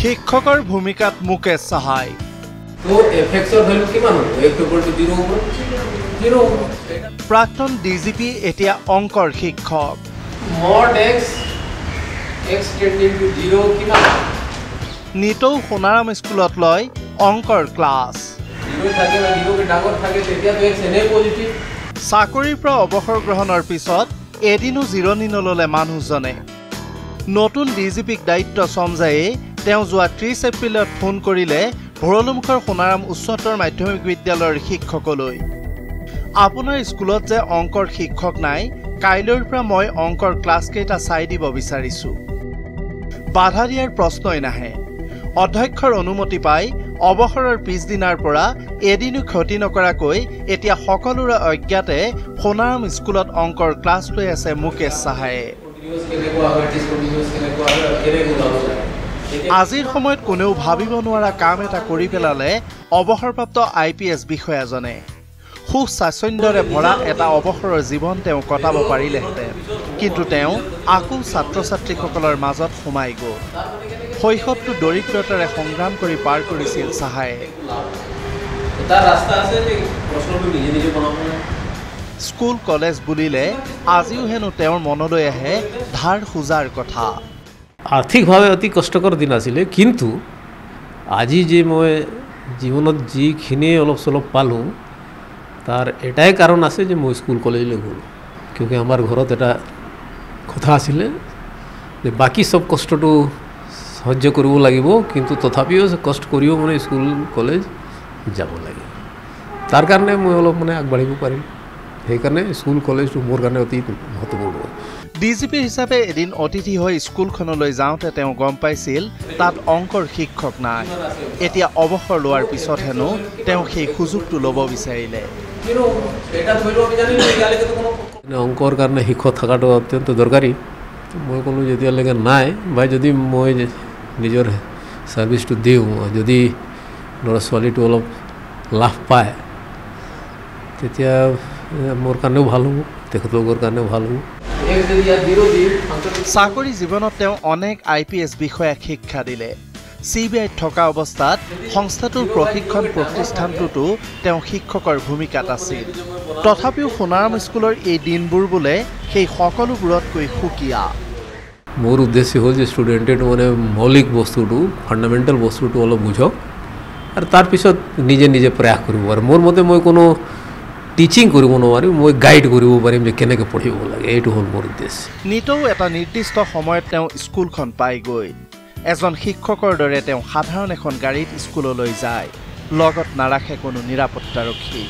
শিক্ষকৰ ভূমিকাত মুকেশ চাহাই হ'ব? প্ৰাক্তন ডি জি পি এতিয়া অংকৰ শিক্ষক। নিতৌ সোণাৰাম স্কুলত লয় অংকৰ ক্লাছ। চাকৰিৰ পৰা অৱসৰ গ্ৰহণৰ পিছত এদিনো জিৰণি নল'লে মানুহজনে। নতুন ডি জি পিক দায়িত্ব চমজায়েই তেওঁ যোৱা ত্ৰিছ এপ্ৰিলত ফোন কৰিলে ভৰলুমুখৰ সোণাৰাম উচ্চতৰ মাধ্যমিক বিদ্যালয়ৰ শিক্ষকলৈ। আপোনাৰ স্কুলত যে অংকৰ শিক্ষক নাই কাইলৈৰ পৰা মই অংকৰ ক্লাছকেইটা চাই দিব বিচাৰিছোঁ। বাধা দিয়াৰ প্ৰশ্নই নাহে। অধ্যক্ষৰ অনুমতি পাই অৱসৰৰ পিছদিনাৰ পৰা এদিনো ক্ষতি নকৰাকৈ এতিয়া সকলোৰে অজ্ঞাতে সোণাৰাম স্কুলত অংকৰ ক্লাছ লৈ আছে মুকেশ চাহায়ে। আজিৰ সময়ত কোনেও ভাবিব নোৱাৰা কাম এটা কৰি পেলালে অৱসৰপ্ৰাপ্ত আই পি এছ বিষয়াজনে। সুস্বাচ্ছন্দ্যৰে ভৰা এটা অৱসৰৰ জীৱন তেওঁ কটাব পাৰিলেহেঁতেন কিন্তু তেওঁ আকৌ ছাত্ৰ ছাত্ৰীসকলৰ মাজত সোমাই গ'ল। শৈশৱটো দৰিদ্ৰতাৰে সংগ্ৰাম কৰি পাৰ কৰিছিল চাহায়ে স্কুল কলেজ বুলিলে আজিও হেনো তেওঁৰ মনলৈ আহে ধাৰ খোজাৰ কথা। আৰ্থিকভাৱে অতি কষ্টকৰ দিন আছিলে কিন্তু আজি যে মই জীৱনত যিখিনি অলপ চলপ পালোঁ তাৰ এটাই কাৰণ আছে যে মই স্কুল কলেজলৈ গ'লোঁ। কিয়কি আমাৰ ঘৰত এটা কথা আছিলে যে বাকী চব কষ্টটো সহ্য কৰিব লাগিব কিন্তু তথাপিও কষ্ট কৰিও মানে স্কুল কলেজ যাব লাগে। তাৰ কাৰণে মই অলপ মানে আগবাঢ়িব পাৰিম। সেইকাৰণে স্কুল কলেজটো মোৰ কাৰণে অতি মহত্বপূৰ্ণ। ডি জি পি হিচাপে এদিন অতিথি হৈ স্কুলখনলৈ যাওঁতে তেওঁ গম পাইছিল তাত অংকৰ শিক্ষক নাই। এতিয়া অৱসৰ লোৱাৰ পিছত হেনো তেওঁ সেই সুযোগটো ল'ব বিচাৰিলে। অংকৰ কাৰণে শিক্ষক থকাটো অত্যন্ত দৰকাৰী। মই ক'লোঁ যেতিয়ালৈকে নাই বা যদি মই নিজৰ ছাৰ্ভিচটো দিওঁ যদি ল'ৰা ছোৱালীটো অলপ লাভ পায় তেতিয়া মোৰ কাৰণেও ভাল হ'ব তেখেতলোকৰ কাৰণেও ভাল হ'ব। চাকৰি জীৱনত তেওঁ অনেক আই পি এছ বিষয়াক শিক্ষা দিলে। চি বি আইত থকা অৱস্থাত সংস্থাটোৰ প্ৰশিক্ষণ প্ৰতিষ্ঠানটোতো তেওঁ শিক্ষকৰ ভূমিকাত আছিল। তথাপিও সোণাৰাম স্কুলৰ এই দিনবোৰ বোলে সেই সকলোবোৰতকৈ সুকীয়া। মোৰ উদ্দেশ্য হ'ল যে ষ্টুডেণ্টে মানে মৌলিক বস্তুটো ফাণ্ডামেণ্টেল বস্তুটো অলপ বুঝক আৰু তাৰপিছত নিজে নিজে প্ৰয়াস কৰিব। পাৰে মোৰ মতে মই কোনো টিচিং কৰিব নোৱাৰিম মই গাইড কৰিব পাৰিম যে কেনেকৈ পঢ়িব লাগে এইটো হ'ল মোৰ উদ্দেশ্য নিতৌ এটা নিৰ্দিষ্ট সময়ত তেওঁ স্কুলখন পায়গৈ এজন শিক্ষকৰ দৰে তেওঁ সাধাৰণ এখন গাড়ীত স্কুললৈ যায় লগত নাৰাখে কোনো নিৰাপত্তাৰক্ষী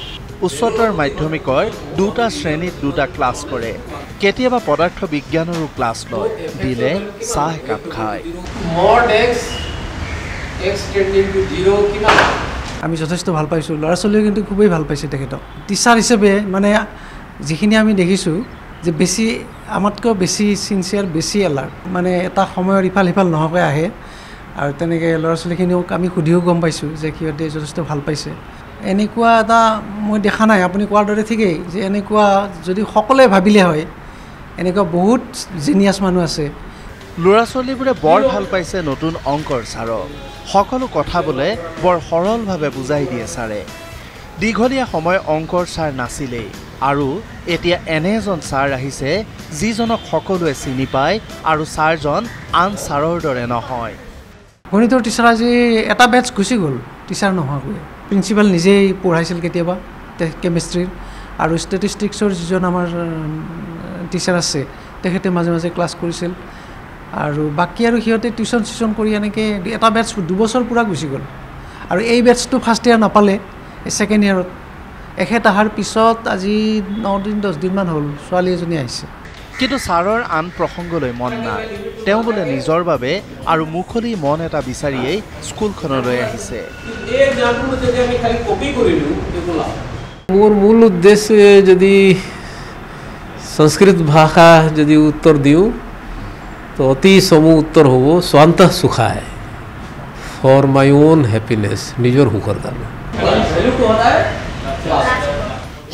উচ্চতৰ মাধ্যমিকৰ দুটা শ্ৰেণীত দুটা ক্লাছ কৰে কেতিয়াবা পদাৰ্থ বিজ্ঞানৰো ক্লাছ লয় দিলে চাহ একাপ খায় আমি যথেষ্ট ভাল পাইছোঁ। ল'ৰা ছোৱালীয়ে কিন্তু খুবেই ভাল পাইছে তেখেতক। টিচাৰ হিচাপে মানে যিখিনি আমি দেখিছোঁ যে বেছি আমাতকৈ বেছি চিনচিয়াৰ বেছি এলাৰ্ট মানে এটা সময়ৰ ইফাল সিফাল নোহোৱাকৈ আহে। আৰু তেনেকৈ ল'ৰা ছোৱালীখিনিও আমি সুধিও গম পাইছোঁ যে সিহঁতে যথেষ্ট ভাল পাইছে। এনেকুৱা এটা মই দেখা নাই। আপুনি কোৱাৰ দৰে ঠিকেই যে এনেকুৱা যদি সকলোৱে ভাবিলে হয় এনেকুৱা বহুত জিনিয়াছ মানুহ আছে। ল'ৰা ছোৱালীবোৰে বৰ ভাল পাইছে নতুন অংকৰ ছাৰক। সকলো কথা বোলে বৰ সৰলভাৱে বুজাই দিয়ে ছাৰে। দীঘলীয়া সময় অংকৰ ছাৰ নাছিলেই আৰু এতিয়া এনে এজন ছাৰ আহিছে যিজনক সকলোৱে চিনি পায় আৰু ছাৰজন আন ছাৰৰ দৰে নহয়। গণিতৰ টিচাৰ আজি এটা বেটছ গুচি গ'ল। টিচাৰ নোহোৱাকৈ। প্ৰিন্সিপাল নিজেই পঢ়াইছিল কেতিয়াবা কেমেষ্ট্ৰিৰ আৰু ষ্টেটিষ্টিক্সৰ যিজন আমাৰ টিচাৰ আছে তেখেতে মাজে মাজে ক্লাছ কৰিছিল। আৰু বাকী আৰু সিহঁতে টিউশ্যন চিউশ্যন কৰি এনেকৈ এটা বেটছ দুবছৰ পূৰা গুচি গ'ল। আৰু এই বেটছটো ফাৰ্ষ্ট ইয়েৰ নাপালে ছেকেণ্ড ইয়েৰত এখেত অহাৰ পিছত আজি নদিন দহদিনমান হ'ল ছোৱালী এজনী আহিছে। কিন্তু ছাৰৰ আন প্ৰসংগলৈ মন নাই। তেওঁ বোলে নিজৰ বাবে আৰু মুকলি মন এটা বিচাৰিয়েই স্কুলখনলৈ আহিছে। এই এক্সাম্পলটো যদি আমি খালি কপি কৰিলোঁ একো লাভ মোৰ মূল উদ্দেশ্য যদি সংস্কৃত ভাষা যদি উত্তৰ দিওঁ তো অতি চমু উত্তৰ হ'ব স্বান্ত সুখায় ফৰ মাই অ'ন হেপিনেছ নিজৰ সুখৰ কাৰণে ভেলুটো সদায় ক্লাছ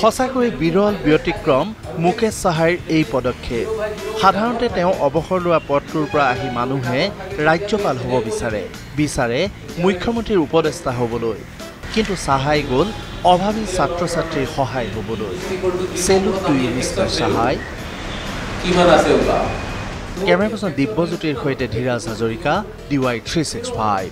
সঁচাকৈ বিৰল ব্যতিক্ৰম মুকেশ চাহাইৰ এই পদক্ষেপ। সাধাৰণতে তেওঁ অৱসৰ লোৱা পদটোৰ পৰা আহি মানুহে ৰাজ্যপাল হ'ব বিচাৰে। বিচাৰে মুখ্যমন্ত্ৰীৰ উপদেষ্টা হ'বলৈ। কিন্তু চাহাই গ'ল অভাৱী ছাত্ৰ ছাত্ৰীৰ সহায় হ'বলৈ। চেলুট টু ইউ মিষ্টাৰ চাহাই কিমান আছে কেমেৰা পাৰ্চন দিব্যজ্যোতিৰ সৈতে Dhiraj Hazarika D Y three six five.